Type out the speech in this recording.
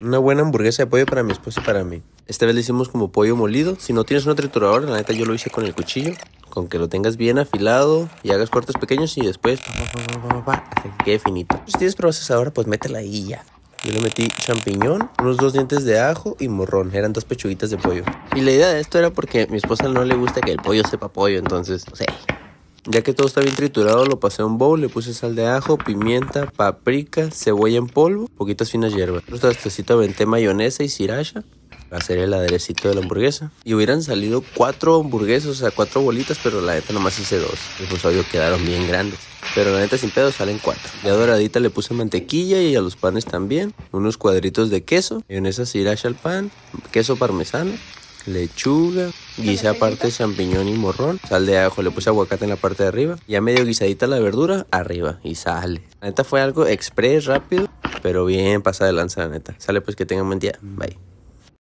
Una buena hamburguesa de pollo para mi esposa y para mí. Esta vez le hicimos como pollo molido. Si no tienes una trituradora, la neta yo lo hice con el cuchillo. Con que lo tengas bien afilado y hagas cortes pequeños y después hasta que quede finito. Si tienes procesadora, pues métela ahí ya. Yo le metí champiñón, unos dos dientes de ajo y morrón. Eran dos pechuguitas de pollo. Y la idea de esto era porque mi esposa no le gusta que el pollo sepa pollo, entonces, no sé. Ya que todo está bien triturado, lo pasé a un bowl, le puse sal de ajo, pimienta, paprika, cebolla en polvo, poquitas finas hierbas. Otro trastecito aventé mayonesa y sriracha para hacer el aderecito de la hamburguesa. Y hubieran salido cuatro hamburguesas, o sea, cuatro bolitas, pero la neta nomás hice dos. Y pues obvio quedaron bien grandes. Pero la neta sin pedo salen cuatro. Ya doradita le puse mantequilla y a los panes también. Unos cuadritos de queso, mayonesa sriracha al pan, queso parmesano lechuga, guisé aparte champiñón y morrón, sal de ajo, le puse aguacate en la parte de arriba, ya medio guisadita la verdura, arriba y sale. La neta fue algo express, rápido, pero bien pasada de lanza, la neta. Sale pues que tengan buen día. Bye.